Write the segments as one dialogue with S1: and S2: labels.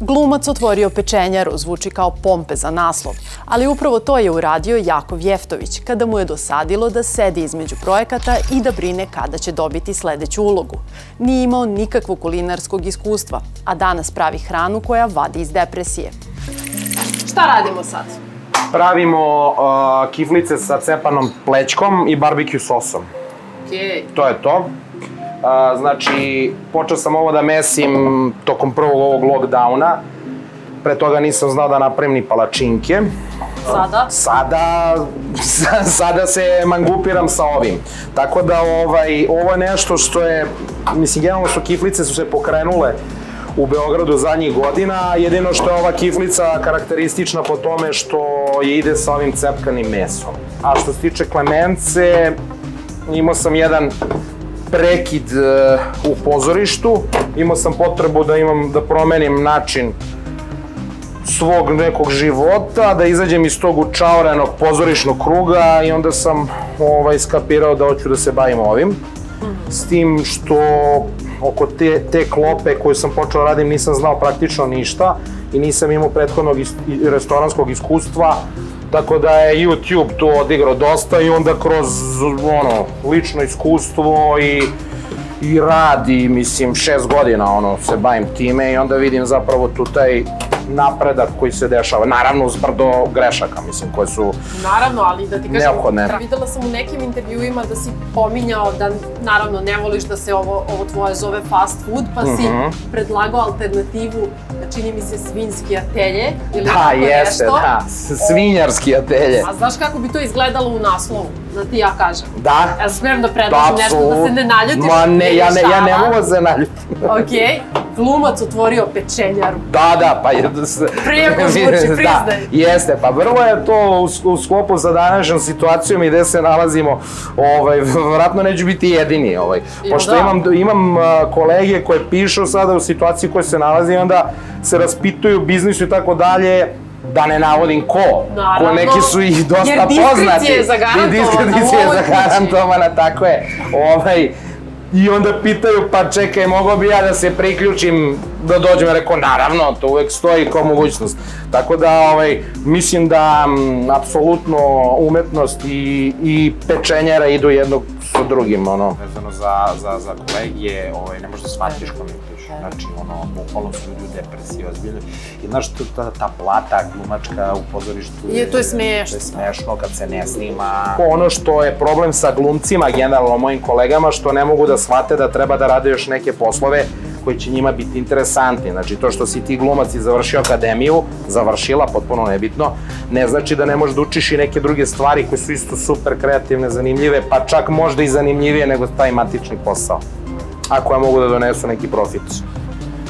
S1: Glumac otvorio pečenjaru, zvuči kao pompe za naslov, ali upravo to je uradio Jakov Jeftović, kada mu je dosadilo da sedi između projekata i da brine kada će dobiti sledeću ulogu. Nije imao nikakvog kulinarskog iskustva, a danas pravi hranu koja vadi iz depresije. Šta radimo sad?
S2: Pravimo uh, kiflice sa cepanom plećkom i barbecue sosom.
S1: Okej.
S2: To je to. A, znači, počeo sam ovo da mesim tokom prvog ovog lockdowna. Pre toga nisam znao da napravim ni palačinke.
S1: Sada?
S2: Sada, sada se mangupiram sa ovim. Tako da ovaj, ovo je nešto što je, mislim, generalno su kiflice su se pokrenule u Beogradu zadnjih godina, jedino što je ova kiflica karakteristična po tome što je ide sa ovim cepkanim mesom. A što se tiče klemence, imao sam jedan prekid uh, u pozorištu, imao sam potrebu da imam da promenim način svog nekog života, da izađem iz tog učaorenog pozorišnog kruga i onda sam ovaj, skapirao da hoću da se bavim ovim. S tim što oko te, te klope koju sam počeo radim nisam znao praktično ništa i nisam imao prethodnog is, restoranskog iskustva, tako da je YouTube to odigrao dosta i onda kroz ono, lično iskustvo i i rad i mislim šest godina ono se bavim time i onda vidim zapravo tu taj napredak koji se dešava. Naravno uz brdo grešaka, mislim, koje su
S1: Naravno, ali da ti kažem,
S2: Neophodne.
S1: videla sam u nekim intervjuima da si pominjao da naravno ne voliš da se ovo, ovo tvoje zove fast food, pa si
S2: Mhm.
S1: predlagao alternativu, čini mi se svinjski atelje ili
S2: Da,
S1: tako
S2: jeste,
S1: nešto.
S2: da, svinjarski atelje.
S1: A znaš kako bi to izgledalo u naslovu, da ti ja kažem?
S2: Da,
S1: Ja smem da predložim nešto da se ne naljutiš.
S2: Ma ne, ja ne, ja ne mogu da se naljutim.
S1: Okej, glumac otvorio pečenjaru.
S2: Da, da, pa je...
S1: Prijeko zvuči, priznaj.
S2: Da, jeste, pa vrlo je to u, u sklopu sa današnjom situacijom i gde se nalazimo, ovaj, vratno neću biti jedini, ovaj. Pošto
S1: da?
S2: imam, imam kolege koje pišu sada u situaciji u kojoj se nalazi i onda se raspituju biznisu i tako dalje, da ne navodim ko,
S1: Naravno,
S2: ko neki su i dosta
S1: jer diskrecija
S2: poznati.
S1: je zagarantovana
S2: diskrecija je zagarantovana, tako je. Ovaj, I onda pitaju, pa čekaj, mogao bi ja da se priključim, da dođem, ja rekao, naravno, to uvek stoji kao mogućnost. Tako da, ovaj, mislim da, m, apsolutno, umetnost i, i pečenjara idu jednog sa drugim, ono. Vezano za, za, za kolegije, ovaj, ne možeš da shvatiš ko mi pišu. Znači, ono, bukvalno su ljudi u depresiji, ozbiljno. I znaš, ta, ta plata glumačka u pozorištu
S1: Je, to je smešno.
S2: To je smešno kad se ne snima. Ono što je problem sa glumcima, generalno mojim kolegama, što ne mogu da shvate da treba da rade još neke poslove koji će njima biti interesantni. Znači, to što si ti glumac i završio akademiju, završila, potpuno nebitno, ne znači da ne možeš da učiš i neke druge stvari koje su isto super kreativne, zanimljive, pa čak možda i zanimljivije nego taj matični posao. Ακόμα εγώ δεν το έρθω με εκεί, Profits.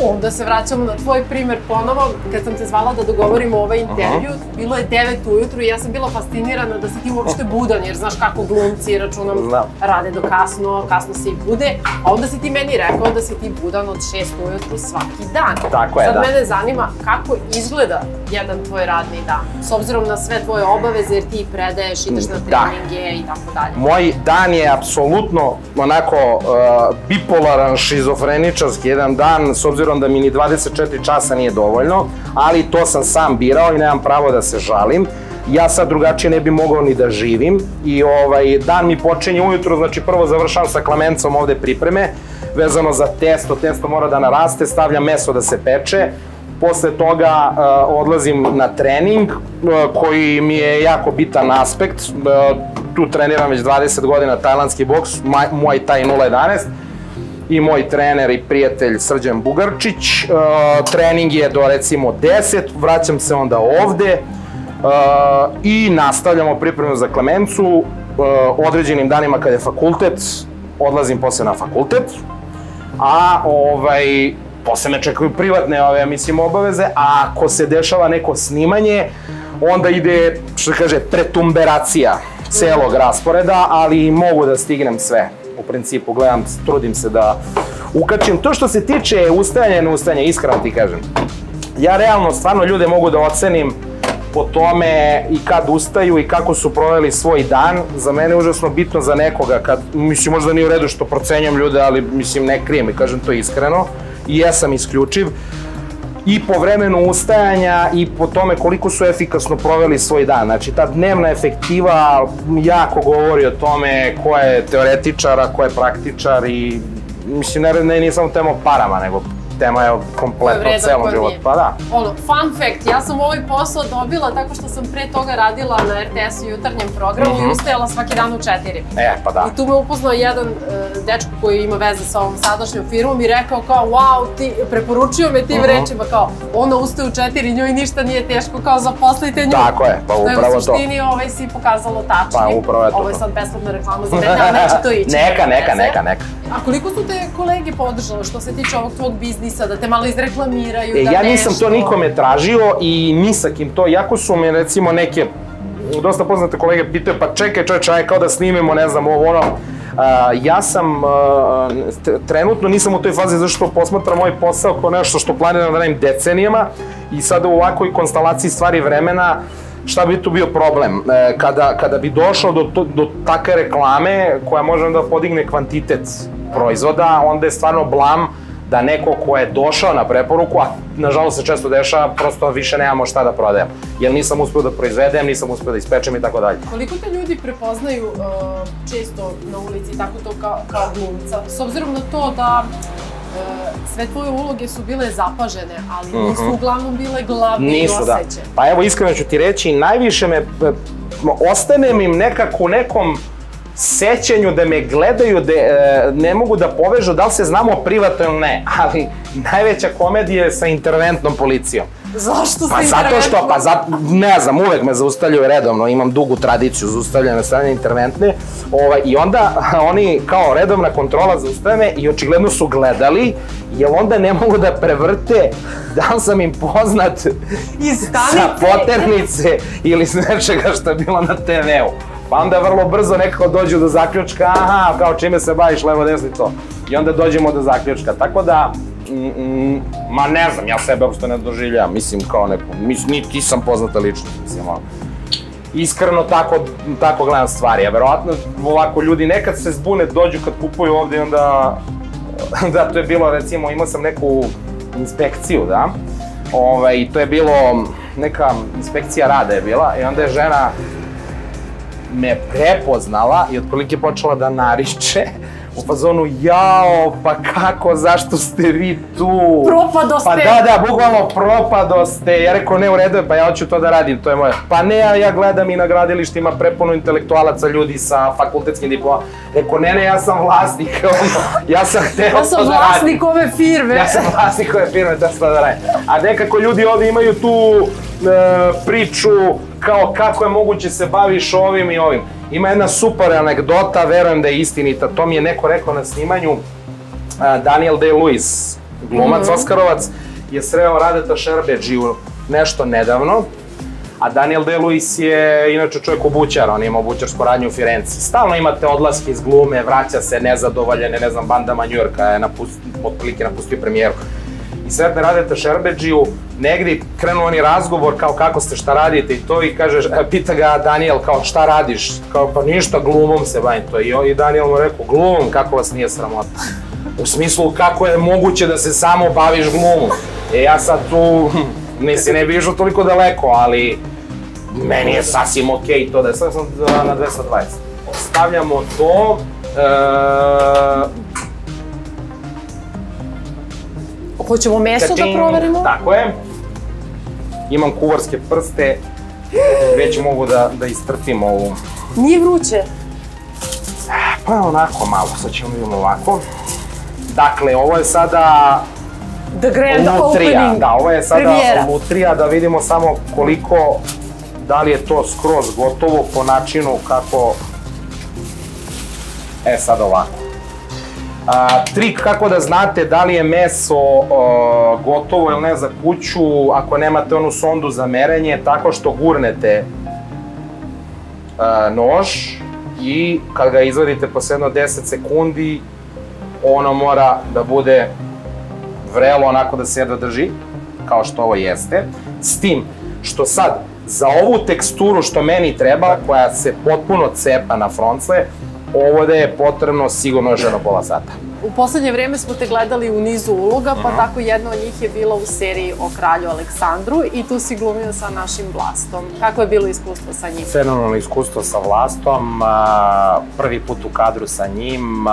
S1: Onda se vraćamo na tvoj primer ponovo. Kad sam te zvala da dogovorimo ovaj intervju, bilo je 9 ujutru i ja sam bila fascinirana da si ti uopšte budan, jer znaš kako glumci, računam,
S2: Znam.
S1: rade do kasno, kasno se i bude. A onda si ti meni rekao da si ti budan od 6 ujutru svaki dan.
S2: Tako je,
S1: Sad
S2: da.
S1: mene zanima kako izgleda jedan tvoj radni dan, s obzirom na sve tvoje obaveze, jer ti predaješ, ideš na
S2: Da.
S1: treninge i tako dalje.
S2: Moj dan je apsolutno onako uh, bipolaran, šizofreničarski jedan dan, s obzirom da mi ni 24 časa nije dovoljno, ali to sam sam birao i nemam pravo da se žalim. Ja sad drugačije ne bi mogao ni da živim i ovaj dan mi počinje ujutro, znači prvo završavam sa klamencom ovde pripreme, vezano za testo, testo mora da naraste, stavljam meso da se peče, Posle toga uh, odlazim na trening uh, koji mi je jako bitan aspekt. Uh, tu treniram već 20 godina tajlandski boks, Muay Thai 011 i moj trener i prijatelj Srđan Bugarčić. Uh, trening je do recimo 10, vraćam se onda ovde uh, i nastavljamo pripremu za Klemencu. Uh, određenim danima kad je fakultet, odlazim posle na fakultet, a ovaj, posle me čekaju privatne ove, mislim, obaveze, a ako se dešava neko snimanje, onda ide, što kaže, pretumberacija celog rasporeda, ali mogu da stignem sve. U principu, gledam, trudim se da ukačim. To što se tiče ustajanja i neustajanja, iskreno ti kažem, ja realno stvarno ljude mogu da ocenim po tome i kad ustaju i kako su proveli svoj dan. Za mene je užasno bitno za nekoga kad, mislim možda nije u redu što procenjam ljude, ali mislim ne krijem i kažem to iskreno. I ja sam isključiv. I po vremenu ustajanja i po tome koliko su efikasno proveli svoj dan. Znači, ta dnevna efektiva jako govori o tome ko je teoretičar, a ko je praktičar i mislim, ne, ne, nije samo tema o parama, nego tema je kompletno celom životu. Pa da.
S1: Ono, fun fact, ja sam ovaj posao dobila tako što sam pre toga radila na RTS-u jutarnjem programu mm -hmm. i mhm. ustajala svaki dan u četiri.
S2: E, pa da.
S1: I tu me upoznao jedan uh, dečko koji ima veze sa ovom sadašnjom firmom i rekao kao, wow, ti, preporučio me tim mm -hmm. rečima, kao, ona ustaje u četiri, njoj ništa nije teško, kao zaposlite nju.
S2: Tako je, pa upravo to. Da je u
S1: suštini ovaj si pokazalo tačni.
S2: Pa upravo je to.
S1: Ovo je sad besplatna reklama za tebe, ali neće to ići.
S2: neka, neka, neka, neka.
S1: A koliko su te kolege podržale što se tiče ovog tvog biznisa, da te malo izreklamiraju, e, da
S2: Ja nisam nešto... to nikome tražio i ni sa kim to, jako su me recimo neke dosta poznate kolege pitaju, pa čekaj čovječe, aj kao da snimemo, ne znam, ovo ono, Uh, ja sam uh, trenutno nisam u toj fazi zašto posmatram moj posao kao nešto što planiram da radim decenijama i sada u ovakvoj konstalaciji stvari vremena šta bi tu bio problem? E, kada, kada bi došao do, do, do takve reklame koja može da podigne kvantitet proizvoda, onda je stvarno blam da neko ko je došao na preporuku, a nažalost se često dešava, prosto više nemamo šta da prodajem. Jer nisam uspio da proizvedem, nisam uspio da ispečem i tako dalje.
S1: Koliko te ljudi prepoznaju uh, često na ulici tako to kao, kao glumca? S obzirom na to da uh, sve tvoje uloge su bile zapažene, ali mm -hmm. nisu uglavnom bile glavne nisu, i osjeće.
S2: Da. Pa evo, iskreno ću ti reći, najviše me, ostane mi nekako u nekom sećanju da me gledaju, da e, ne mogu da povežu da li se znamo privatno ili ne, ali najveća komedija je sa interventnom policijom.
S1: Zašto
S2: pa zato što, pa za, ne znam, uvek me zaustavljaju redovno, imam dugu tradiciju zaustavljanja strane interventne, ovaj, i onda oni kao redovna kontrola zaustavljame i očigledno su gledali, jer onda ne mogu da prevrte da li sam im poznat
S1: Iz
S2: sa poternice ili s nečega što je bilo na TV-u. Pa onda vrlo brzo nekako dođu do zaključka, aha, kao čime se baviš, levo, desno i to. I onda dođemo do zaključka. Tako da, mm, mm, ma ne znam, ja sebe uopšte ne doživljam, mislim kao neko, mislim, niti sam poznata ličnost, mislim, ono. Iskreno tako, tako gledam stvari, a verovatno ovako ljudi nekad se zbune, dođu kad kupuju ovde i onda, da, to je bilo, recimo, imao sam neku inspekciju, da, ovaj, i to je bilo, neka inspekcija rada je bila, i onda je žena me prepoznala i otprilike počela da nariče u fazonu, jao, pa kako, zašto ste vi tu?
S1: Propado ste!
S2: Pa da, da, bukvalno propado ste. Ja rekao, ne, u redu je, pa ja hoću to da radim, to je moje. Pa ne, ja, ja gledam i na gradilištima prepuno intelektualaca, ljudi sa fakultetskim diplomama. Rekao, ne, ne, ja sam vlasnik, ja sam hteo ja
S1: sam
S2: da
S1: vlasnik ove firme.
S2: Ja sam vlasnik ove firme, da sam da radim. A nekako ljudi ovde imaju tu e, priču kao kako je moguće se baviš ovim i ovim. Ima jedna super anegdota, verujem da je istinita, to mi je neko rekao na snimanju, Daniel Day-Lewis, glumac mm -hmm. Oskarovac, je sreo Radeta Šerbeđiju nešto nedavno, a Daniel Day-Lewis je inače čovjek bućar, on ima bućarsku radnju u Firenci. Stalno imate odlaske iz glume, vraća se nezadovoljene, ne znam, bandama Njujorka je napust, otprilike napustio premijeru i Sretne Radeta Šerbeđiju, negde krenuo oni razgovor kao kako ste, šta radite i to i kaže, e, pita ga Daniel kao šta radiš, kao pa ništa glumom se bavim to i, i Daniel mu rekao glumom, kako vas nije sramota. U smislu kako je moguće da se samo baviš glumom. E ja sad tu, nisi ne bi išao toliko daleko, ali meni je sasvim okej okay to da je sad sam na 220. Ostavljamo to, e,
S1: Hoćemo meso da proverimo?
S2: Tako je. Imam kuvarske prste, već mogu da, da istrpim ovu.
S1: Nije vruće?
S2: Pa onako malo, sad ćemo vidimo ovako. Dakle, ovo je sada
S1: The Grand
S2: lutrija.
S1: Opening.
S2: Da, ovo je sada
S1: Premijera.
S2: lutrija, da vidimo samo koliko, da li je to skroz gotovo po načinu kako... E, sad ovako. A, trik kako da znate da li je meso gotovo ili ne za kuću, ako nemate onu sondu za merenje, tako što gurnete nož i kad ga izvadite posle jedno 10 sekundi, ono mora da bude vrelo onako da se jedva drži, kao što ovo jeste. S tim što sad, za ovu teksturu što meni treba, koja se potpuno cepa na froncle, ovo da je potrebno sigurno još jedno pola sata.
S1: U poslednje vreme smo te gledali u nizu uloga, pa tako jedna od njih je bila u seriji o kralju Aleksandru i tu si glumio sa našim Vlastom. Kako je bilo iskustvo sa njim?
S2: Fenomenalno iskustvo sa Vlastom, prvi put u kadru sa njim,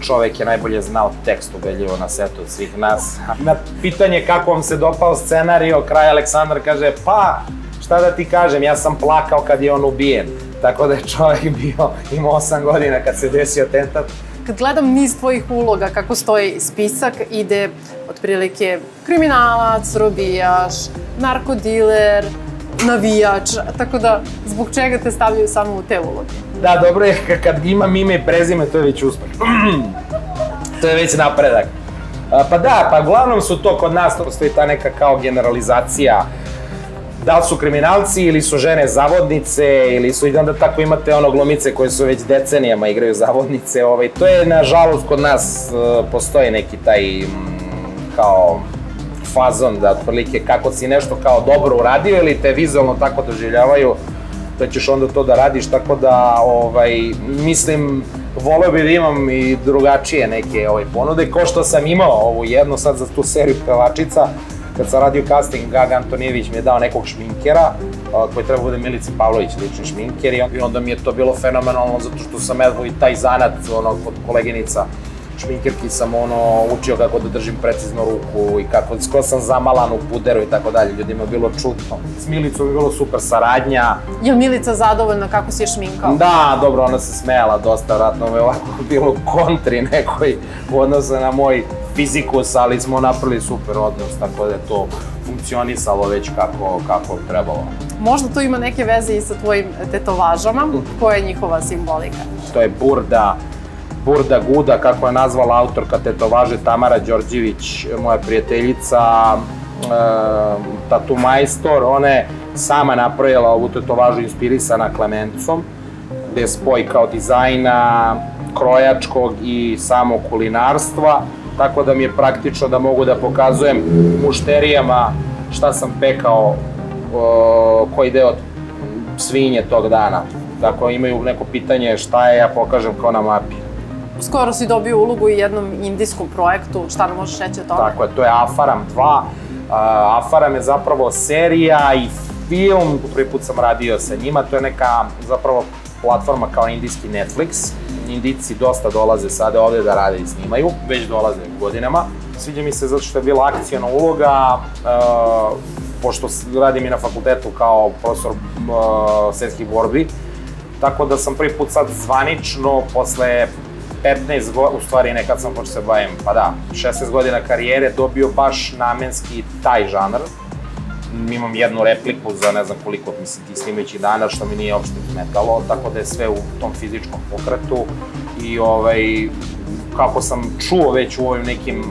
S2: čovek je najbolje znao tekst ubedljivo na setu od svih nas. Na pitanje kako vam se dopao scenario, kraj Aleksandar kaže, pa šta da ti kažem, ja sam plakao kad je on ubijen. Tako da je čovjek bio, imao 8 godina kad se desio atentat.
S1: Kad gledam niz tvojih uloga, kako stoji spisak, ide otprilike kriminalac, robijaš, narkodiler, navijač, tako da zbog čega te stavljaju samo u te uloge?
S2: Da, dobro je, kad imam ime i prezime, to je već uspeh. to je već napredak. Pa da, pa uglavnom su to kod nas, to postoji ta neka kao generalizacija da li su kriminalci ili su žene zavodnice ili su i onda tako imate ono glumice koje su već decenijama igraju zavodnice, ovaj, to je nažalost kod nas uh, postoji neki taj um, kao fazon da otprilike kako si nešto kao dobro uradio ili te vizualno tako doživljavaju da ćeš onda to da radiš, tako da ovaj, mislim voleo bih da imam i drugačije neke ovaj, ponude, ko što sam imao ovu jednu sad za tu seriju pevačica, kad sam radio casting, Gaga Antonijević mi je dao nekog šminkera, koji treba bude Milici Pavlović, lični šminker, i onda mi je to bilo fenomenalno, zato što sam evo i taj zanat, ono, od koleginica, šminkerki sam ono učio kako da držim precizno ruku i kako ko sam zamalan u puderu i tako dalje. Ljudima je bilo čudno. S Milicom je bilo super saradnja.
S1: Je li Milica zadovoljna kako si je šminkao?
S2: Da, dobro, ona se smela dosta, vratno me ovako bilo kontri nekoj u odnosu na moj fizikus, ali smo napravili super odnos, tako da je to funkcionisalo već kako, kako trebalo.
S1: Možda to ima neke veze i sa tvojim tetovažama, koja je njihova simbolika?
S2: To je burda, Burda Guda, kako je nazvala autorka tetovaže Tamara Đorđević, moja prijateljica, e, tatu majstor, ona je sama napravila ovu tetovažu inspirisana Klemencom, gde je spoj kao dizajna, krojačkog i samo kulinarstva, tako da mi je praktično da mogu da pokazujem mušterijama šta sam pekao, o, koji deo svinje tog dana. Dakle, imaju neko pitanje šta je, ja pokažem kao na mapi.
S1: Skoro si dobio ulogu u jednom indijskom projektu, šta nam možeš reći o tome?
S2: Tako je, to je Afaram 2. Uh, Afaram je zapravo serija i film, prvi put sam radio sa njima, to je neka zapravo platforma kao indijski Netflix. Indici dosta dolaze sada ovde da rade i snimaju, već dolaze godinama. Sviđa mi se zato što je bila akcijna uloga, uh, pošto radim i na fakultetu kao profesor svetskih borbi, tako da sam prvi put sad zvanično, posle 15 godina, u stvari nekad sam počeo se bavim, pa da, 16 godina karijere dobio baš namenski taj žanr. Imam jednu repliku za ne znam koliko, mislim, ti snimajući dana, što mi nije uopšte smetalo, tako da je sve u tom fizičkom pokretu i ovaj, kako sam čuo već u ovim nekim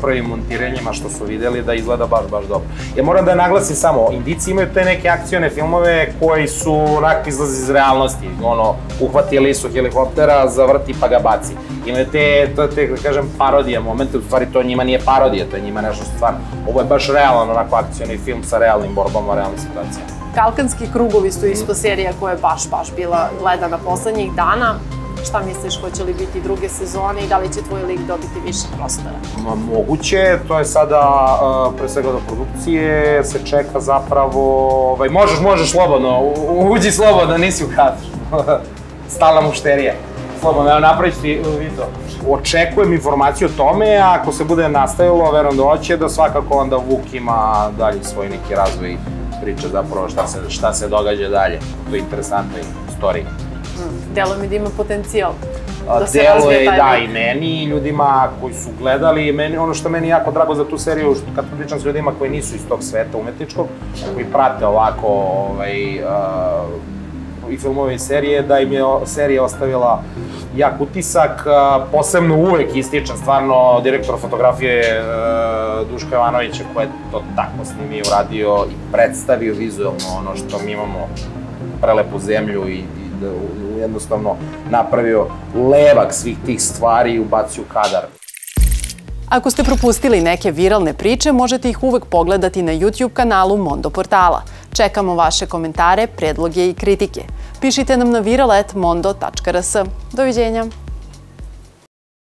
S2: prvim montiranjima što su videli da izgleda baš, baš dobro. Ja moram da naglasim samo, Indici imaju te neke akcione filmove koji su onak izlazi iz realnosti, ono, uhvati lisu helikoptera, zavrti pa ga baci. Imaju te, to, te, da kažem, parodije momente, u stvari to njima nije parodija, to je njima nešto stvarno. Ovo je baš realan, onako, akcioni film sa realnim borbama, realnim situacijama.
S1: Kalkanski krugovi su isto serija koja je baš, baš bila gledana poslednjih dana. Šta misliš, hoće li biti druge sezone i da li će tvoj lik dobiti više prostora?
S2: Ma, moguće, to je sada uh, pre svega do produkcije, se čeka zapravo, ovaj, možeš, možeš slobodno, uđi slobodno, nisi u kadru. Stalna mušterija. Slobodno, evo napravit ti vi to. Očekujem informaciju o tome, a ako se bude nastavilo, verujem da hoće, da svakako onda Vuk ima dalje svoj neki razvoj priče zapravo šta se, šta se događa dalje. To je interesantna istorija.
S1: Delo mi da ima potencijal.
S2: Da delo je, da, i meni i ljudima koji su gledali, meni, ono što meni jako drago za tu seriju, što kad pričam s ljudima koji nisu iz tog sveta umetničkog, koji prate ovako ovaj, uh, i filmove i serije, da im je serija ostavila jak utisak, uh, posebno uvek ističan stvarno direktor fotografije uh, Duška Jovanovića koji je to tako snimio, uradio i predstavio vizualno ono što mi imamo prelepu zemlju i, i jednostavno napravio levak svih tih stvari i ubacio kadar.
S1: Ako ste propustili neke viralne priče, možete ih uvek pogledati na YouTube kanalu Mondo Portala. Čekamo vaše komentare, predloge i kritike. Pišite nam na viral.mondo.rs. Doviđenja!